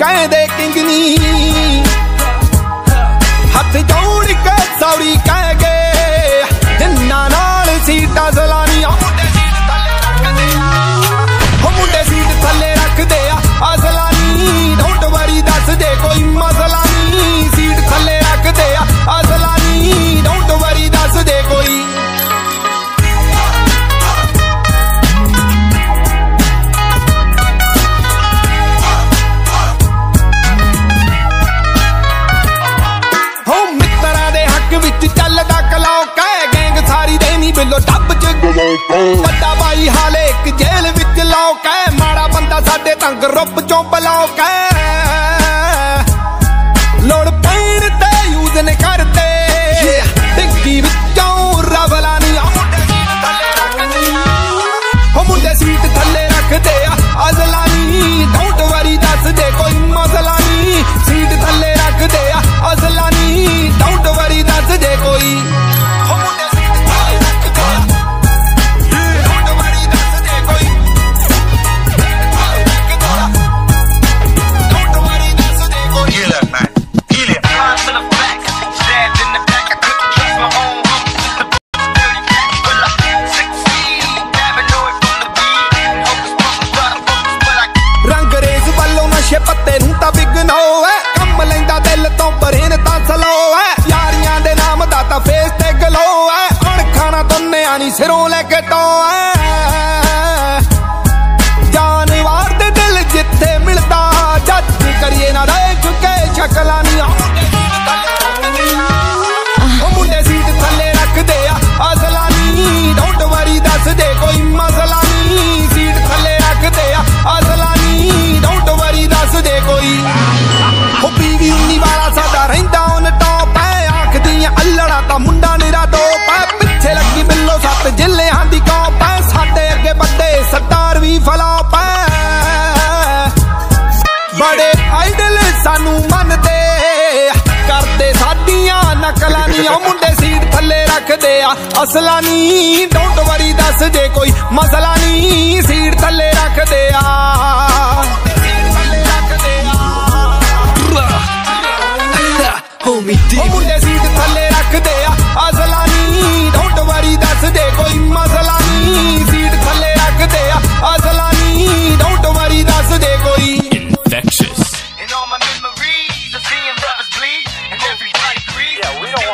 ਕਹਿੰਦੇ ਕਿੰਗਨੀ। ਹੱਥ ਜੋੜ ਕੇ ਸੌਰੀ ਵੱਡਾ ਬਾਈ ਹਾਲੇ ਇੱਕ ਜੇਲ੍ਹ ਵਿੱਚ ਲੋਕ ਐ ਮਾੜਾ ਬੰਦਾ ਸਾਡੇ ਤੰਗ ਰੁੱਪ ਚੋਂ ਬਲੌਕ ਐ reggaetón. ਬੜੇ ਆਈਡਲ ਸਾਨੂੰ ਮੰਨਦੇ। ਕਰਦੇ ਸਾਡੀਆਂ ਨਕਲਾਂ ਨਹੀਂ ਉਹ ਮੁੰਡੇ ਸੀਟ ਥੱਲੇ ਰੱਖਦੇ ਆ। ਅਸਲਾ ਨਹੀਂ ਡੋਂਟ ਵਰੀ ਦੱਸ ਜੇ ਕੋਈ ਮਸਲਾ ਨਹੀਂ ਸੀਟ ਥੱਲੇ ਰੱਖਦੇ ਆ। ਹੋਮੀ ਦੀ ਉਹ ਮੁੰਡੇ ਸੀਟ we don't